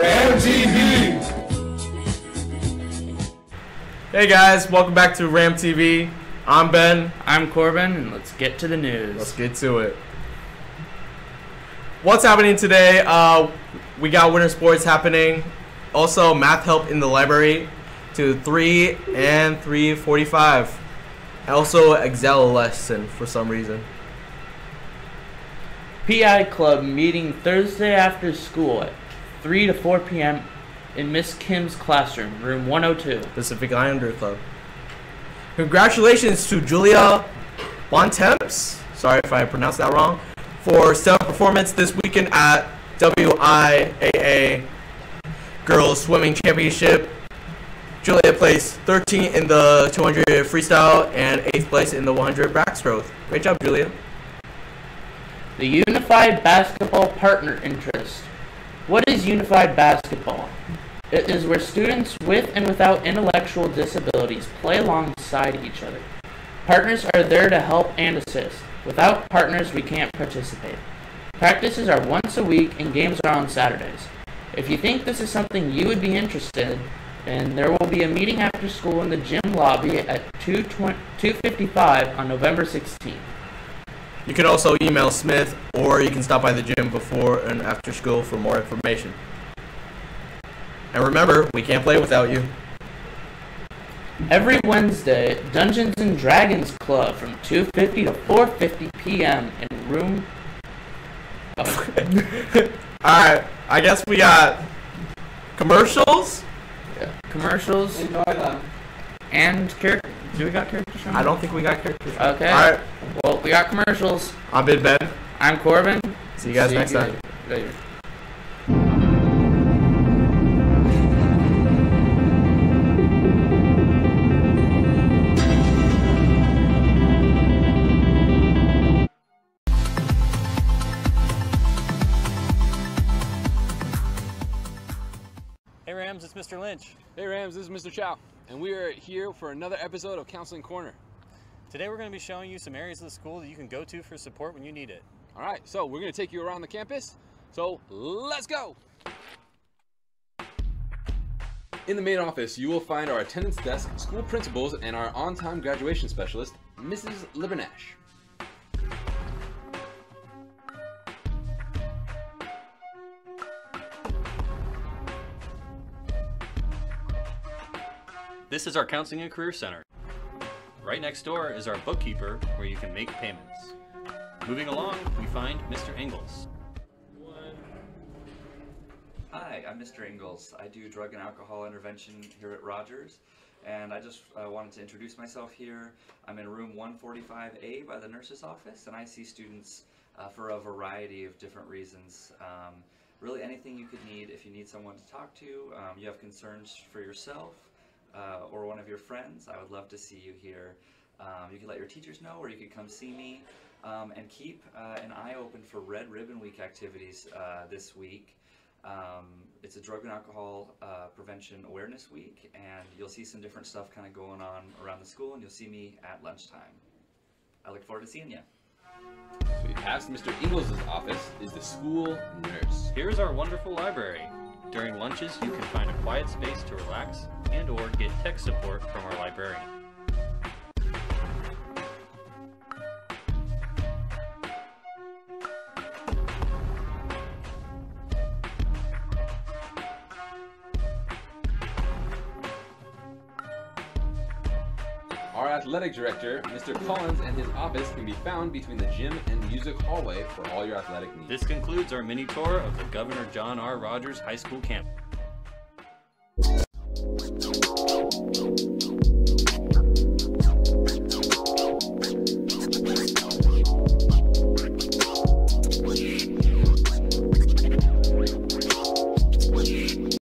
Ram TV. Hey guys, welcome back to Ram TV. I'm Ben. I'm Corbin, and let's get to the news. Let's get to it. What's happening today? Uh, we got winter sports happening. Also, math help in the library to 3 and 3:45. Also, Excel lesson for some reason. PI Club meeting Thursday after school at 3 to 4 p.m. in Miss Kim's classroom, room 102. Pacific Islander Club. Congratulations to Julia Bontemps. Sorry if I pronounced that wrong. For stellar performance this weekend at WIAA Girls Swimming Championship. Julia placed 13 in the 200 freestyle and 8th place in the 100 backstroke. Great job, Julia. The Unified Basketball Partner Interest. What is Unified Basketball? It is where students with and without intellectual disabilities play alongside each other. Partners are there to help and assist. Without partners, we can't participate. Practices are once a week and games are on Saturdays. If you think this is something you would be interested in, there will be a meeting after school in the gym lobby at 2.55 on November 16th. You can also email Smith or you can stop by the gym before and after school for more information. And remember, we can't play without you. Every Wednesday, Dungeons and Dragons Club from 2:50 to 4:50 p.m. in room. Alright, I guess we got commercials. Yeah. Commercials Enjoy them. And character. Do we got characters? I don't think we got characters. Okay. Alright, Well, we got commercials. I'm Big Ben. I'm Corbin. See you guys next time. later. Hey Rams, it's Mr. Lynch. Hey Rams, this is Mr. Chow, and we are here for another episode of Counseling Corner. Today we're going to be showing you some areas of the school that you can go to for support when you need it. All right, so we're going to take you around the campus. So let's go. In the main office, you will find our attendance desk, school principals, and our on-time graduation specialist, Mrs. Libernash. This is our Counseling and Career Center. Right next door is our bookkeeper where you can make payments. Moving along, we find Mr. Ingalls. Hi, I'm Mr. Ingalls. I do drug and alcohol intervention here at Rogers, and I just uh, wanted to introduce myself here. I'm in room 145A by the nurse's office, and I see students uh, for a variety of different reasons. Um, really, anything you could need if you need someone to talk to, um, you have concerns for yourself uh, or one of your friends, I would love to see you here. Um, you can let your teachers know, or you could come see me. Um, and keep uh, an eye open for Red Ribbon Week activities uh, this week. Um, it's a drug and alcohol uh, prevention awareness week, and you'll see some different stuff kind of going on around the school, and you'll see me at lunchtime. I look forward to seeing you. So past Mr. Ingalls' office is the school nurse. Here's our wonderful library. During lunches, you can find a quiet space to relax and or get tech support from our librarian. Our athletic director, Mr. Collins, and his office can be found between the gym and music hallway for all your athletic needs. This concludes our mini tour of the Governor John R. Rogers High School campus. Let's go.